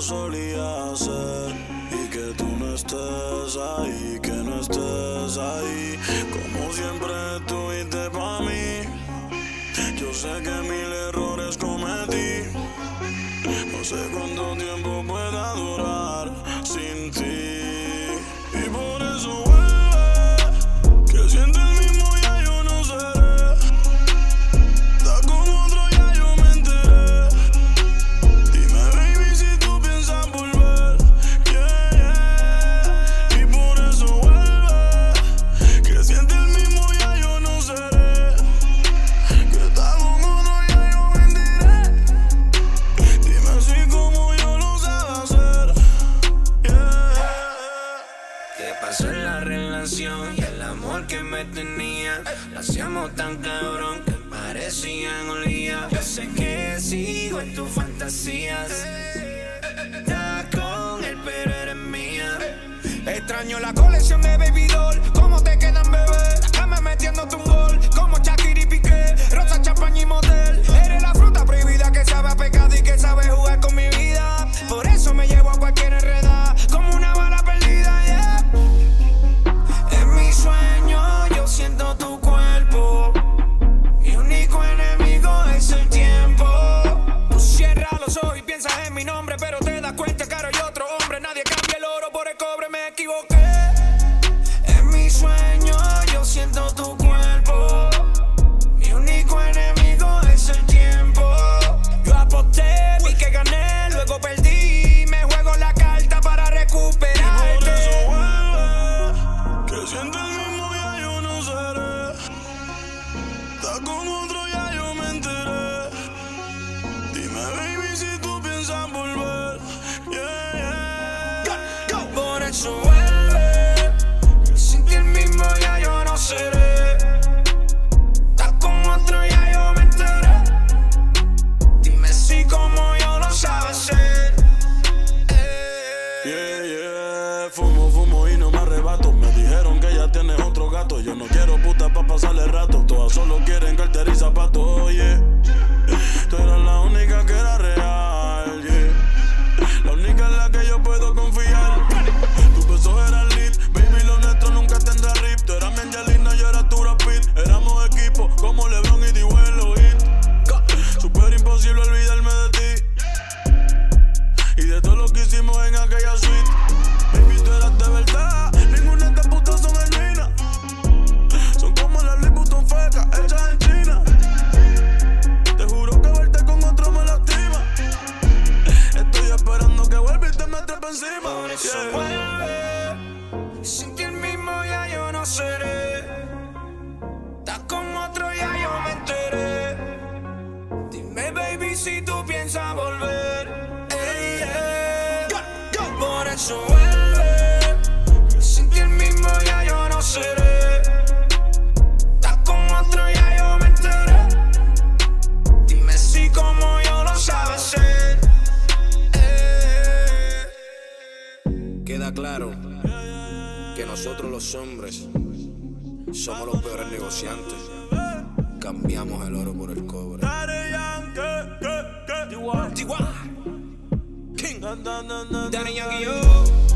solía hacer. Y que tú no estés ahí, que no estés ahí. Como siempre estuviste para mí. Yo sé que mil errores cometí. No sé cuándo me tenía. La hacíamos tan cabrón que parecían olía. Yo sé que sigo en tus fantasías. Está con él, pero eres mía. Extraño la colección de baby doll. eso duele. Sin ti el mismo ya yo no seré. Estás con otro ya yo me enteré. Dime si como yo lo sabes hacer. Eh. Yeah, yeah. Fumo, fumo y no me arrebato. Me dijeron que ya tienes otro gato. Yo no quiero puta pa' pasarle rato. Todas solo quieren cartera y zapatos, oye. encima. Por eso yeah. vuelve. Sin ti el mismo ya yo no seré. Estás con otro ya yo me enteré. Dime, baby, si tú piensas. los hombres somos los peores negociantes. Cambiamos el oro por el cobre. King, Daddy Yankee, yo.